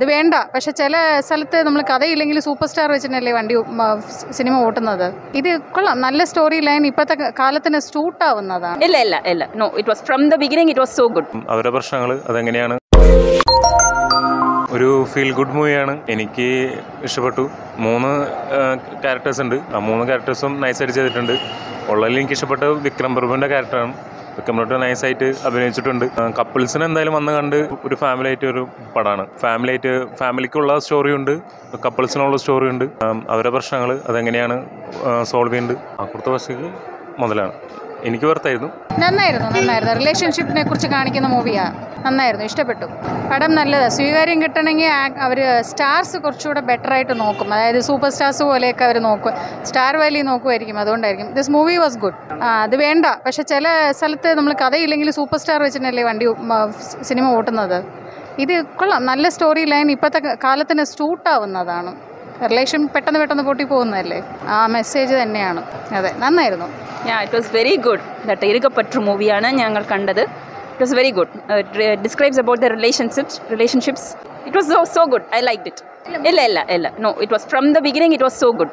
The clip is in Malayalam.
അത് വേണ്ട. പക്ഷെ ചില സ്ഥലത്ത് നമ്മൾ കഥയില്ലെങ്കിൽ സൂപ്പർ സ്റ്റാർ വെച്ചിട്ടല്ലേ വണ്ടി സിനിമ ഓട്ടുന്നത്. ഇത് കൊള്ളാം. നല്ല സ്റ്റോറി ലൈൻ ഇപ്പോഴത്തെ കാലത്തിന് സ്റ്റൂട്ട് ആവുന്നതാണ്. ഇല്ല ഇല്ല ഇല്ല. No it was from the beginning it was so good അവരുടെ പ്രശ്നങ്ങൾ അതെങ്ങനെയാണ്? ഒരു ഫീൽ ഗുഡ് മൂവിയാണ് എനിക്ക് ഇഷ്ടപ്പെട്ടു. മൂന്ന് ക്യാരക്ടേഴ്സ് ഉണ്ട്. ആ മൂന്ന് ക്യാരക്ടേഴ്സും നൈസായിട്ട് ചെയ്തിട്ടുണ്ട്. ഉള്ളതിൽ എനിക്ക് ഇഷ്ടപ്പെട്ട വിക്രം പ്രഭുവിന്റെ ക്യാരക്ടറാണ് നമ്മളോട്ട് നൈസായിട്ട് അഭിനയിച്ചിട്ടുണ്ട്. കപ്പിൾസിന് എന്തായാലും വന്ന് കണ്ട് ഒരു ഫാമിലി ആയിട്ട് ഒരു പടമാണ് ഫാമിലി ആയിട്ട് ഫാമിലിക്കുള്ള സ്റ്റോറി ഉണ്ട്. കപ്പിൾസിനുള്ള സ്റ്റോറി ഉണ്ട്. അവരുടെ പ്രശ്നങ്ങൾ അതെങ്ങനെയാണ് സോൾവ് ചെയ്യുന്നുണ്ട് അപ്പുറത്തെ വശക്ക് മുതലാണ്. എനിക്ക് വെറുതായിരുന്നു നന്നായിരുന്നു നന്നായിരുന്നു. റിലേഷൻഷിപ്പിനെ കുറിച്ച് കാണിക്കുന്ന മൂവിയാണ് നന്നായിരുന്നു ഇഷ്ടപ്പെട്ടു. പടം നല്ലതാണ് സ്വീകാര്യം കിട്ടണമെങ്കിൽ അവർ സ്റ്റാർസ് കുറച്ചുകൂടെ ബെറ്റർ ആയിട്ട് നോക്കും. അതായത് സൂപ്പർ സ്റ്റാർസ് പോലെയൊക്കെ അവർ നോക്കും. സ്റ്റാർ വാലി നോക്കുമായിരിക്കും അതുകൊണ്ടായിരിക്കും. ദിസ് മൂവി വാസ് ഗുഡ് അത് വേണ്ട. പക്ഷേ ചില സ്ഥലത്ത് നമ്മൾ കഥയില്ലെങ്കിൽ സൂപ്പർ സ്റ്റാർ വെച്ചിട്ടല്ലേ വണ്ടി സിനിമ ഓട്ടുന്നത്. ഇത് കൊള്ളാം. നല്ല സ്റ്റോറി ലൈൻ ഇപ്പോഴത്തെ കാലത്തിന് സ്റ്റൂട്ടാവുന്നതാണ് റിലേഷൻ പെട്ടെന്ന് പെട്ടെന്ന് പൊട്ടി പോകുന്നതല്ലേ ആ മെസ്സേജ് തന്നെയാണ്. അതെ നന്നായിരുന്നു. ഞാൻ it was very good the ഇറുകപ്പറ്റു മൂവിയാണ് ഞങ്ങൾ കണ്ടത്. It was very good. Uh, it describes about the relationships. Relationships. It was so so good. I liked it. Ella, ella, ella. No, it was from the beginning. It was so good.